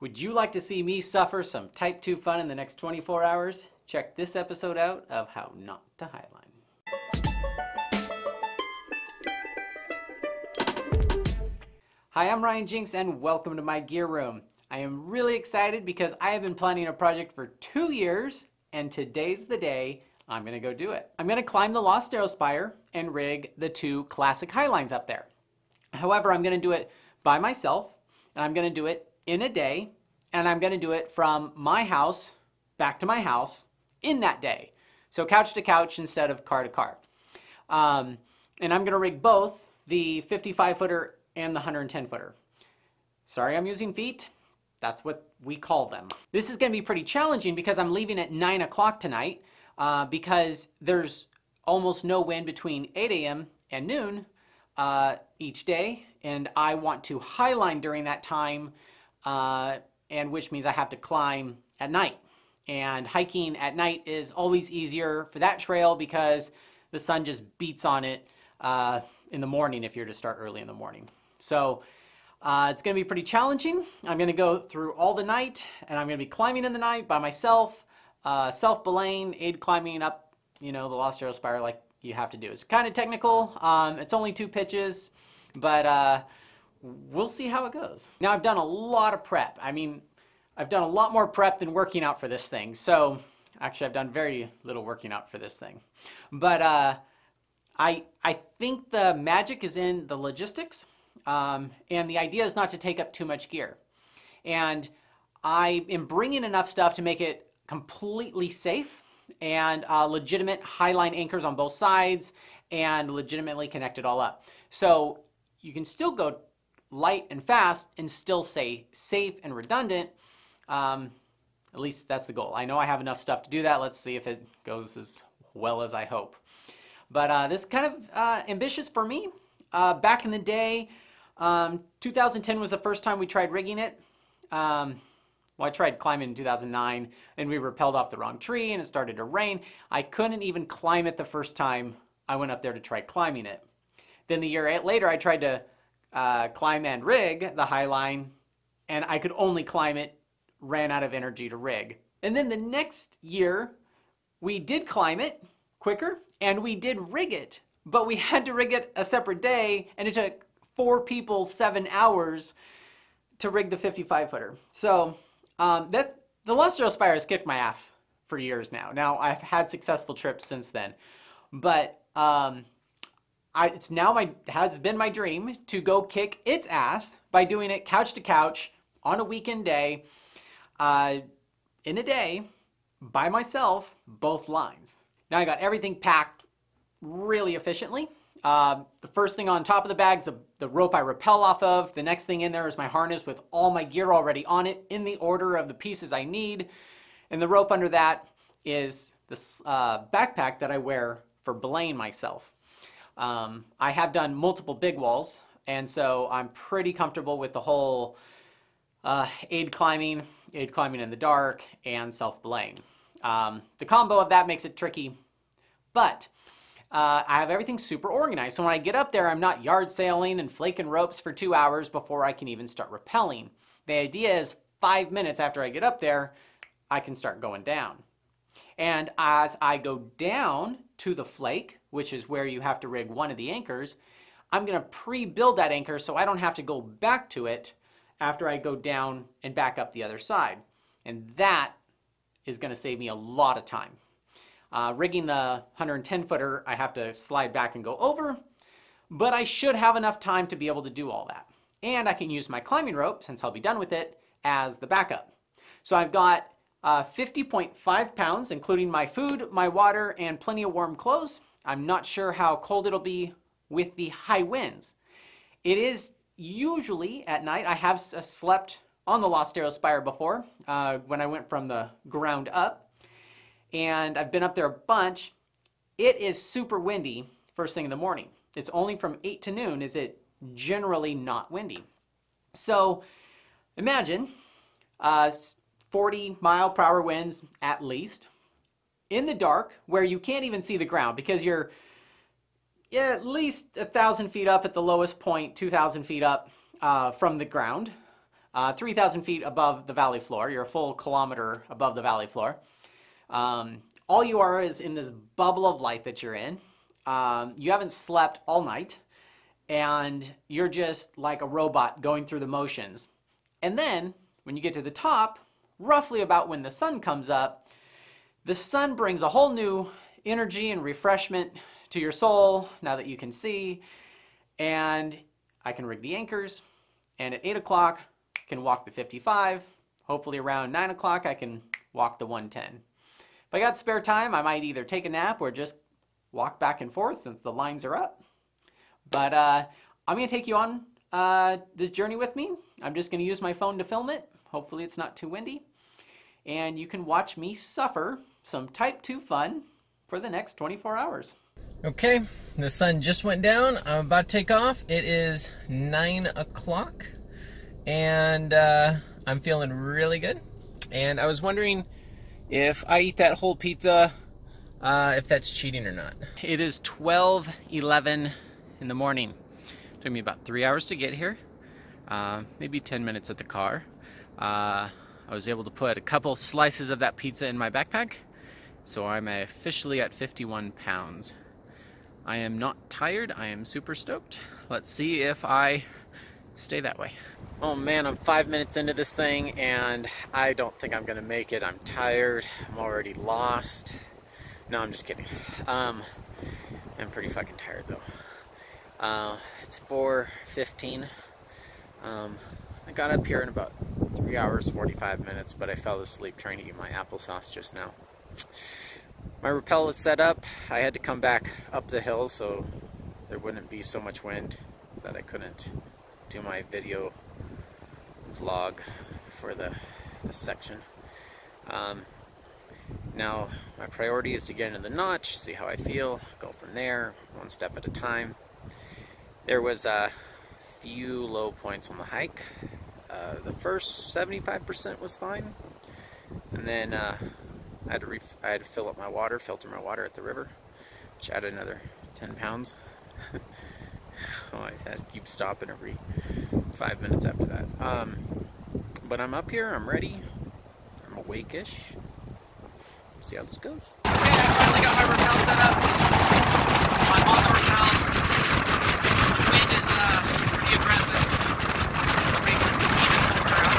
Would you like to see me suffer some type 2 fun in the next 24 hours? Check this episode out of How Not to Highline. Hi, I'm Ryan Jenks and welcome to my gear room. I am really excited because I have been planning a project for two years and today's the day I'm gonna go do it. I'm gonna climb the Lost Arrow Spire and rig the two classic highlines up there. However, I'm gonna do it by myself and I'm gonna do it in a day and I'm gonna do it from my house back to my house in that day. So couch to couch instead of car to car. Um, and I'm gonna rig both the 55 footer and the 110 footer. Sorry I'm using feet. That's what we call them. This is gonna be pretty challenging because I'm leaving at nine o'clock tonight uh, because there's almost no wind between 8 a.m. and noon uh, each day. And I want to highline during that time, uh, and which means I have to climb at night. And hiking at night is always easier for that trail because the sun just beats on it uh, in the morning if you're to start early in the morning. So uh, it's going to be pretty challenging. I'm going to go through all the night and I'm going to be climbing in the night by myself, uh, self-belaying, aid climbing up, you know, the Lost Arrow Spire like you have to do. It's kind of technical. Um, it's only two pitches, but uh, we'll see how it goes. Now I've done a lot of prep. I mean, I've done a lot more prep than working out for this thing. So actually I've done very little working out for this thing. But uh, I, I think the magic is in the logistics. Um, and the idea is not to take up too much gear. And I am bringing enough stuff to make it completely safe and uh, legitimate highline anchors on both sides and legitimately connect it all up. So you can still go light and fast and still say safe and redundant. Um, at least that's the goal. I know I have enough stuff to do that. Let's see if it goes as well as I hope. But uh, this kind of uh, ambitious for me. Uh, back in the day, um, 2010 was the first time we tried rigging it. Um, well, I tried climbing in 2009 and we rappelled off the wrong tree and it started to rain. I couldn't even climb it the first time I went up there to try climbing it. Then the year later, I tried to uh, climb and rig the high line and I could only climb it, ran out of energy to rig. And then the next year, we did climb it quicker and we did rig it, but we had to rig it a separate day and it took four people seven hours to rig the 55 footer. So um, that the Lost Arrow Spire has kicked my ass for years now. Now I've had successful trips since then, but um, I, it's now my has been my dream to go kick its ass by doing it couch to couch on a weekend day, uh, in a day, by myself, both lines. Now I got everything packed really efficiently. Uh, the first thing on top of the bag is the, the rope I rappel off of. The next thing in there is my harness with all my gear already on it in the order of the pieces I need. And the rope under that is this uh, backpack that I wear for belaying myself. Um, I have done multiple big walls, and so I'm pretty comfortable with the whole uh, aid climbing, aid climbing in the dark, and self-belaying. Um, the combo of that makes it tricky, but uh, I have everything super organized. So when I get up there, I'm not yard sailing and flaking ropes for two hours before I can even start rappelling. The idea is five minutes after I get up there, I can start going down. And as I go down to the flake, which is where you have to rig one of the anchors, I'm going to pre-build that anchor so I don't have to go back to it after I go down and back up the other side. And that is going to save me a lot of time. Uh, rigging the 110 footer, I have to slide back and go over, but I should have enough time to be able to do all that. And I can use my climbing rope, since I'll be done with it, as the backup. So I've got uh, 50.5 pounds, including my food, my water, and plenty of warm clothes. I'm not sure how cold it'll be with the high winds. It is usually at night, I have uh, slept on the Lost Arrow Spire before uh, when I went from the ground up and I've been up there a bunch. It is super windy first thing in the morning. It's only from 8 to noon is it generally not windy. So imagine uh, 40 mile per hour winds at least in the dark where you can't even see the ground because you're at least a thousand feet up at the lowest point, 2,000 feet up uh, from the ground. uh, 3,000 feet above the valley floor. You're a full kilometer above the valley floor. Um, all you are is in this bubble of light that you're in. Um, you haven't slept all night, and you're just like a robot going through the motions. And then, when you get to the top, roughly about when the sun comes up, the sun brings a whole new energy and refreshment to your soul now that you can see. And I can rig the anchors, and at 8 o'clock, can walk the 55. Hopefully around 9 o'clock, I can walk the 110. If I got spare time, I might either take a nap or just walk back and forth since the lines are up. But uh, I'm going to take you on uh, this journey with me. I'm just going to use my phone to film it. Hopefully it's not too windy. And you can watch me suffer some Type 2 fun for the next 24 hours. Okay, the sun just went down. I'm about to take off. It is 9 o'clock and uh, I'm feeling really good. And I was wondering if I eat that whole pizza, uh, if that's cheating or not. It is 12 11 in the morning. It took me about three hours to get here, uh, maybe 10 minutes at the car. Uh, I was able to put a couple slices of that pizza in my backpack, so I'm officially at 51 pounds. I am not tired, I am super stoked. Let's see if I stay that way. Oh man, I'm five minutes into this thing and I don't think I'm gonna make it. I'm tired, I'm already lost. No, I'm just kidding. Um, I'm pretty fucking tired though. Uh, it's 4.15. Um, I got up here in about 3 hours 45 minutes, but I fell asleep trying to eat my applesauce just now. My rappel is set up. I had to come back up the hill so there wouldn't be so much wind that I couldn't do my video vlog for the section. Um, now, my priority is to get into the notch, see how I feel, go from there, one step at a time. There was a few low points on the hike. Uh, the first 75% was fine, and then uh, I, had to I had to fill up my water, filter my water at the river, which added another 10 pounds. oh, I had to keep stopping every five minutes after that. Um, but I'm up here, I'm ready, I'm awake-ish. See how this goes. Okay, I finally got my rappel set up. I'm on the rappel. The wind is uh, pretty aggressive, which makes it even colder out.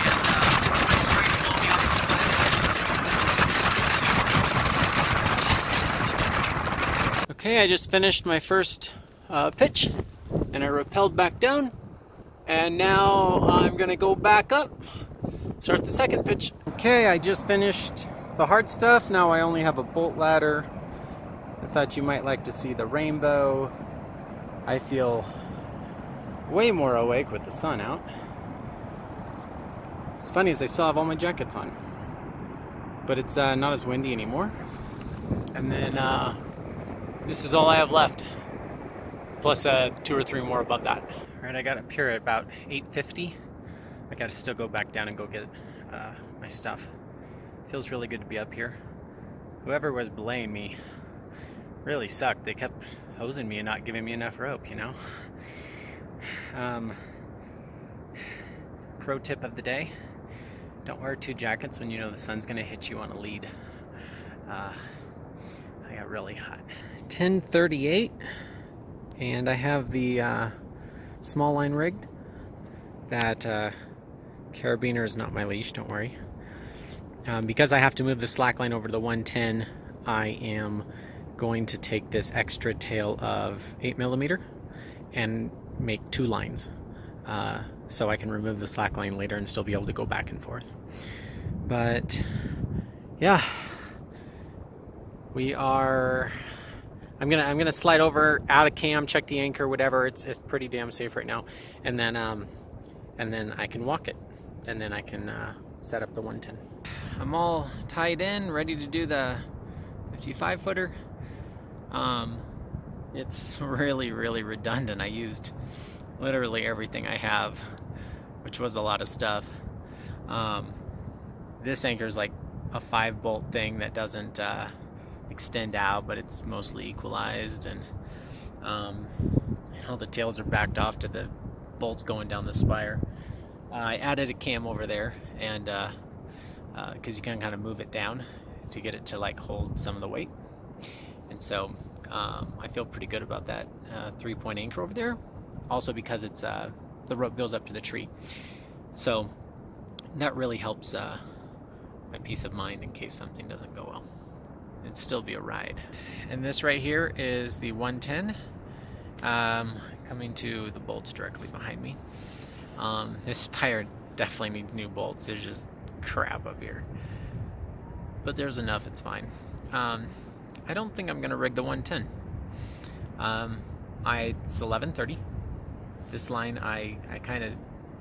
And uh, wind's trying to blow me off this cliff, which is Okay, I just finished my first uh, pitch and I rappelled back down and now I'm gonna go back up start the second pitch. Okay I just finished the hard stuff. Now I only have a bolt ladder. I thought you might like to see the rainbow. I feel way more awake with the sun out. It's funny is I still have all my jackets on but it's uh, not as windy anymore. And then uh, this is all I have left plus uh, two or three more above that. All right, I got up here at about 8.50. I gotta still go back down and go get uh, my stuff. Feels really good to be up here. Whoever was belaying me really sucked. They kept hosing me and not giving me enough rope, you know? Um, pro tip of the day, don't wear two jackets when you know the sun's gonna hit you on a lead. Uh, really hot. 1038 and I have the uh, small line rigged. That uh, carabiner is not my leash, don't worry. Um, because I have to move the slack line over to the 110, I am going to take this extra tail of 8 millimeter and make two lines. Uh, so I can remove the slack line later and still be able to go back and forth. But yeah, we are I'm gonna I'm gonna slide over out of cam, check the anchor, whatever. It's it's pretty damn safe right now, and then um, and then I can walk it, and then I can uh, set up the 110. I'm all tied in, ready to do the 55 footer. Um, it's really really redundant. I used literally everything I have, which was a lot of stuff. Um, this anchor is like a five bolt thing that doesn't. Uh, extend out, but it's mostly equalized, and um, all the tails are backed off to the bolts going down the spire. I added a cam over there, and because uh, uh, you can kind of move it down to get it to like hold some of the weight, and so um, I feel pretty good about that uh, three-point anchor over there. Also because it's uh, the rope goes up to the tree, so that really helps uh, my peace of mind in case something doesn't go well. It'd still be a ride. And this right here is the 110 um, coming to the bolts directly behind me. Um, this spire definitely needs new bolts. There's just crap up here. But there's enough, it's fine. Um, I don't think I'm going to rig the 110. Um, I, it's 11.30. This line I, I kind of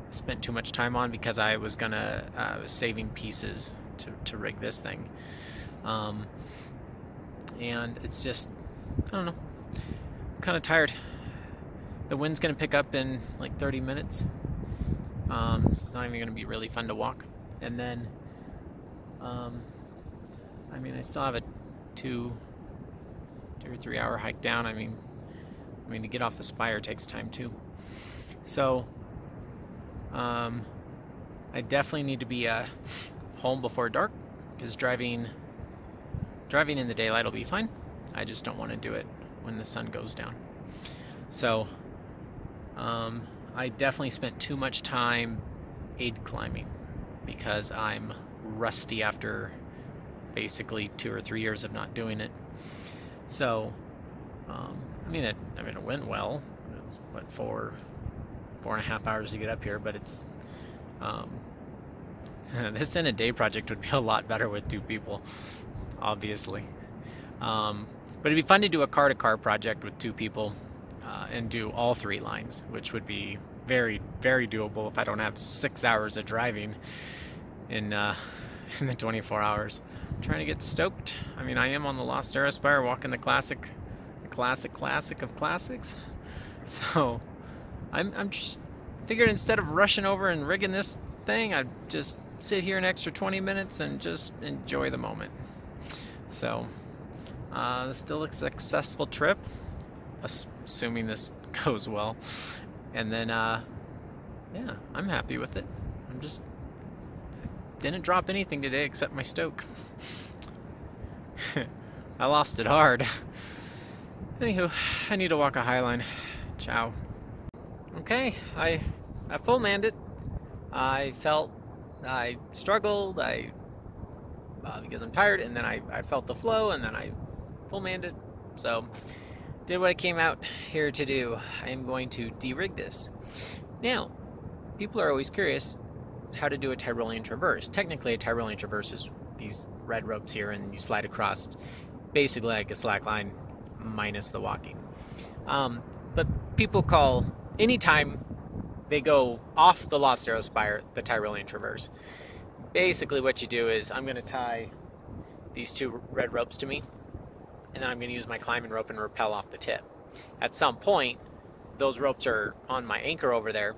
spent too much time on because I was going to, uh, saving pieces to, to rig this thing. Um, and it's just, I don't know, I'm kind of tired. The wind's going to pick up in like 30 minutes. Um, so it's not even going to be really fun to walk. And then, um, I mean, I still have a two, two or three hour hike down. I mean, I mean to get off the spire takes time too. So, um, I definitely need to be uh, home before dark because driving driving in the daylight will be fine. I just don't want to do it when the sun goes down. So, um, I definitely spent too much time aid climbing because I'm rusty after basically two or three years of not doing it. So, um, I mean, it, I mean, it went well. It was what four, four and a half hours to get up here, but it's um, this in a day project would be a lot better with two people, obviously. Um, but it'd be fun to do a car to car project with two people uh, and do all three lines, which would be very, very doable if I don't have six hours of driving in uh, in the 24 hours. I'm trying to get stoked. I mean, I am on the Lost Arrow Spire walking the classic, the classic, classic of classics. So I'm, I'm just figured instead of rushing over and rigging this thing, I'd just sit here an extra 20 minutes and just enjoy the moment. So, uh, still a successful trip assuming this goes well. And then, uh, yeah, I'm happy with it. I'm just didn't drop anything today except my stoke. I lost it hard. Anywho, I need to walk a highline. Ciao. Okay, I I full manned it. I felt I struggled. I uh, because I'm tired, and then I, I felt the flow, and then I full manned it. So did what I came out here to do. I am going to de-rig this. Now, people are always curious how to do a Tyrolean traverse. Technically, a Tyrolean traverse is these red ropes here, and you slide across, basically like a slack line, minus the walking. Um, but people call any time they go off the Lost Arrow Spire the Tyrolean traverse. Basically, what you do is I'm going to tie these two red ropes to me and then I'm going to use my climbing rope and rappel off the tip. At some point, those ropes are on my anchor over there,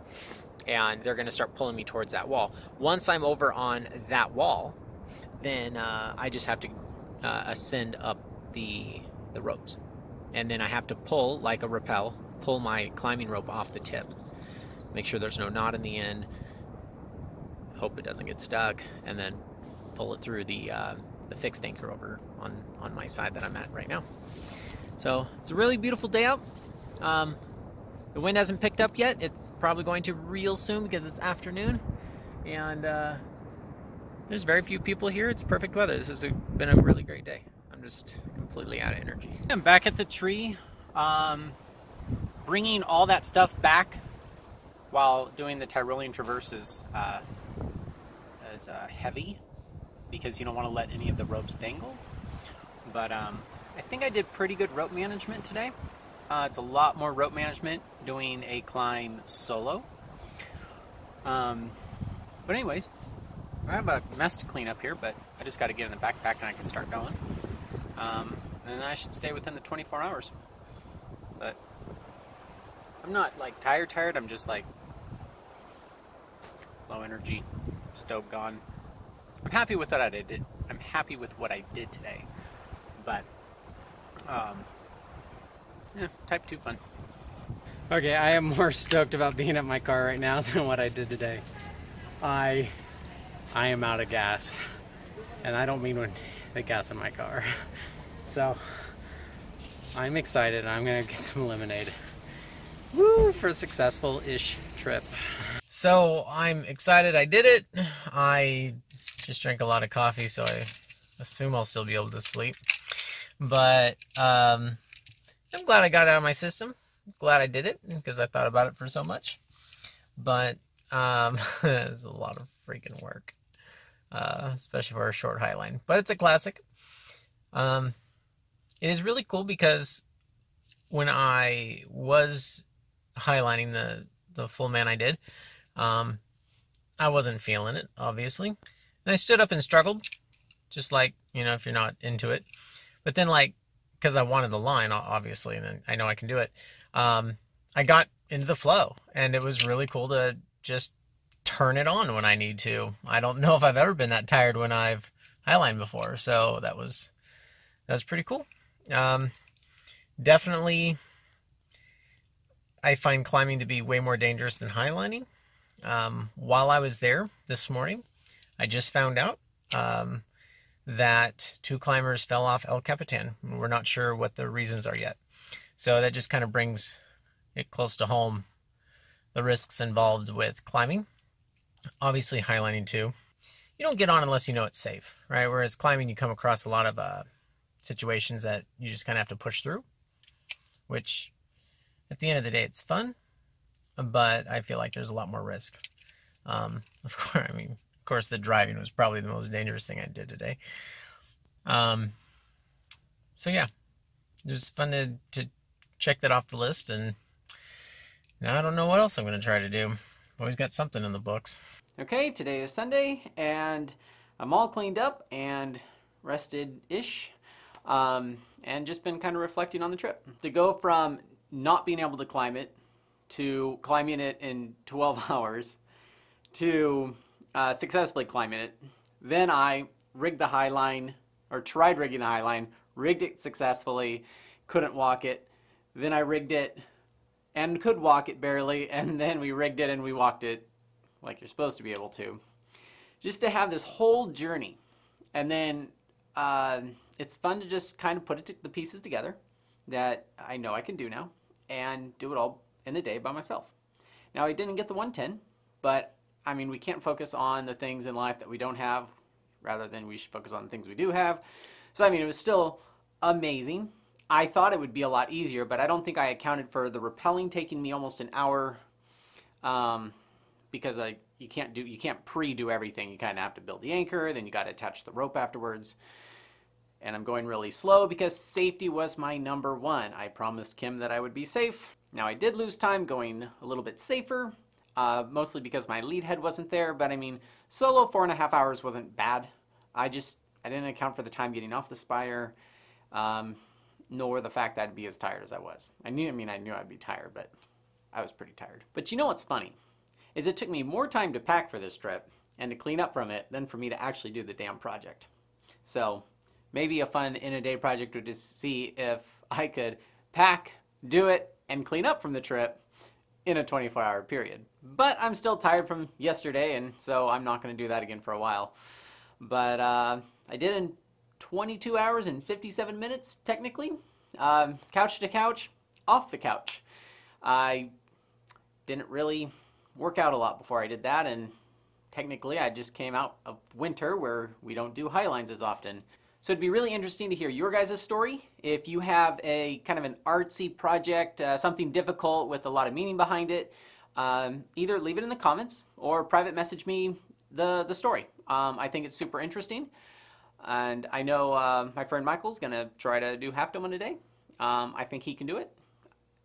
and they're going to start pulling me towards that wall. Once I'm over on that wall, then uh, I just have to uh, ascend up the the ropes, and then I have to pull like a rappel, pull my climbing rope off the tip. Make sure there's no knot in the end. Hope it doesn't get stuck, and then pull it through the uh, the fixed anchor over on, on my side that I'm at right now. So it's a really beautiful day out. Um, the wind hasn't picked up yet. It's probably going to real soon because it's afternoon. And uh, there's very few people here. It's perfect weather. This has been a really great day. I'm just completely out of energy. I'm back at the tree, um, bringing all that stuff back while doing the Tyrolean traverses uh, is uh, heavy because you don't want to let any of the ropes dangle. But um, I think I did pretty good rope management today. Uh, it's a lot more rope management doing a climb solo. Um, but anyways, I have a mess to clean up here, but I just got to get in the backpack and I can start going. Um, and I should stay within the 24 hours. But I'm not like tired, tired. I'm just like low energy, stove gone. I'm happy with what I did. I'm happy with what I did today, but um, yeah, type two fun. Okay, I am more stoked about being at my car right now than what I did today. I I am out of gas. And I don't mean when the gas in my car. So I'm excited. I'm gonna get some lemonade. Woo for a successful-ish trip. So I'm excited I did it. I just drank a lot of coffee, so I assume I'll still be able to sleep. But um, I'm glad I got out of my system. Glad I did it because I thought about it for so much. But um, it's a lot of freaking work, uh, especially for a short highline. But it's a classic. Um, it is really cool because when I was highlining the the full man I did, um, I wasn't feeling it, obviously. And I stood up and struggled, just like, you know, if you're not into it. But then, like, because I wanted the line, obviously, and I know I can do it, um, I got into the flow. And it was really cool to just turn it on when I need to. I don't know if I've ever been that tired when I've highlined before. So that was, that was pretty cool. Um, definitely, I find climbing to be way more dangerous than highlining. Um, while I was there this morning, I just found out um, that two climbers fell off El Capitan. We're not sure what the reasons are yet. So that just kind of brings it close to home the risks involved with climbing. Obviously, highlining too. You don't get on unless you know it's safe, right? Whereas climbing, you come across a lot of uh, situations that you just kind of have to push through, which at the end of the day, it's fun, but I feel like there's a lot more risk. Um, of course, I mean, of course, the driving was probably the most dangerous thing I did today. Um, so yeah, it was fun to, to check that off the list, and now I don't know what else I'm going to try to do. I've Always got something in the books. Okay, today is Sunday, and I'm all cleaned up and rested-ish, um, and just been kind of reflecting on the trip. To go from not being able to climb it to climbing it in 12 hours to uh, successfully climbing it. Then I rigged the high line, or tried rigging the high line, rigged it successfully, couldn't walk it. Then I rigged it and could walk it barely, and then we rigged it and we walked it like you're supposed to be able to. Just to have this whole journey. And then uh, it's fun to just kind of put it the pieces together that I know I can do now and do it all in a day by myself. Now, I didn't get the 110, but I mean, we can't focus on the things in life that we don't have rather than we should focus on the things we do have. So, I mean, it was still amazing. I thought it would be a lot easier, but I don't think I accounted for the rappelling taking me almost an hour um, because I, you can't do you can't pre-do everything. You kind of have to build the anchor, then you got to attach the rope afterwards and I'm going really slow because safety was my number one. I promised Kim that I would be safe. Now I did lose time going a little bit safer, uh, mostly because my lead head wasn't there, but I mean, solo four and a half hours wasn't bad. I just, I didn't account for the time getting off the spire, um, nor the fact that I'd be as tired as I was. I knew, I mean, I knew I'd be tired, but I was pretty tired. But you know what's funny? Is it took me more time to pack for this trip and to clean up from it than for me to actually do the damn project. So maybe a fun in a day project would just see if I could pack, do it, and clean up from the trip in a 24 hour period. But I'm still tired from yesterday, and so I'm not going to do that again for a while. But uh, I did in 22 hours and 57 minutes, technically. Um, couch to couch, off the couch. I didn't really work out a lot before I did that, and technically I just came out of winter where we don't do high lines as often. So it'd be really interesting to hear your guys' story. If you have a kind of an artsy project, uh, something difficult with a lot of meaning behind it, um, either leave it in the comments or private message me the, the story. Um, I think it's super interesting. And I know uh, my friend Michael's going to try to do half dome in a day. Um, I think he can do it.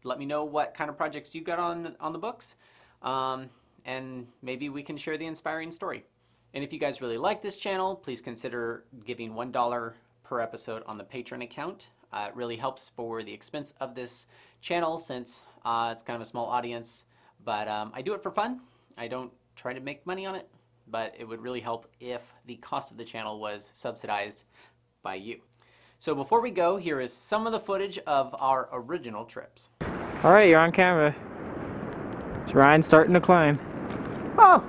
Let me know what kind of projects you've got on, on the books. Um, and maybe we can share the inspiring story. And if you guys really like this channel, please consider giving $1 per episode on the Patreon account. Uh, it really helps for the expense of this channel since uh, it's kind of a small audience. But um, I do it for fun. I don't try to make money on it, but it would really help if the cost of the channel was subsidized by you. So before we go, here is some of the footage of our original trips. All right, you're on camera. It's Ryan starting to climb. Oh!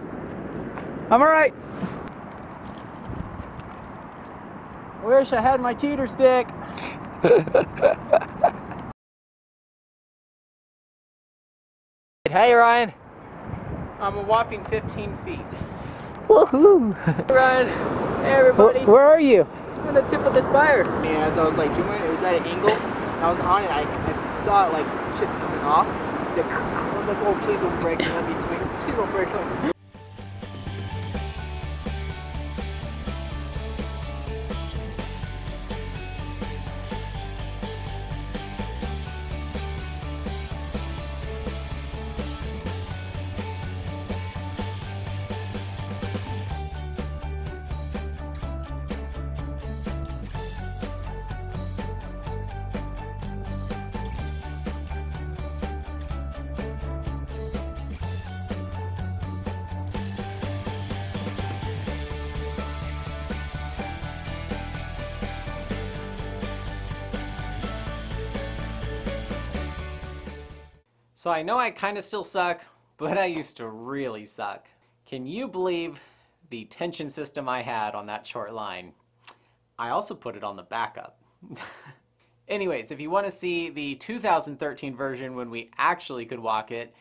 I'm alright. Wish I had my cheater stick. hey Ryan. I'm a whopping 15 feet. Woohoo! Ryan. Hey everybody. Where are you? on the tip of the spire. And as I was like doing it, it was at an angle. And I was on it. I, I saw it like chips coming off. It's like, I was like, oh please don't break. Let me swing. Please don't break. Let me swing. So I know I kind of still suck, but I used to really suck. Can you believe the tension system I had on that short line? I also put it on the backup. Anyways, if you want to see the 2013 version when we actually could walk it,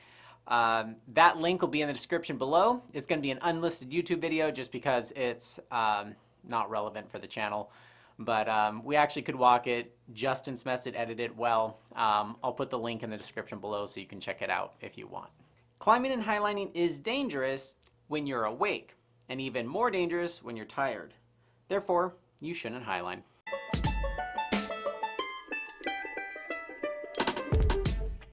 um, that link will be in the description below. It's going to be an unlisted YouTube video just because it's um, not relevant for the channel. But um, we actually could walk it. Justin Smith edited it well. Um, I'll put the link in the description below so you can check it out if you want. Climbing and highlining is dangerous when you're awake, and even more dangerous when you're tired. Therefore, you shouldn't highline.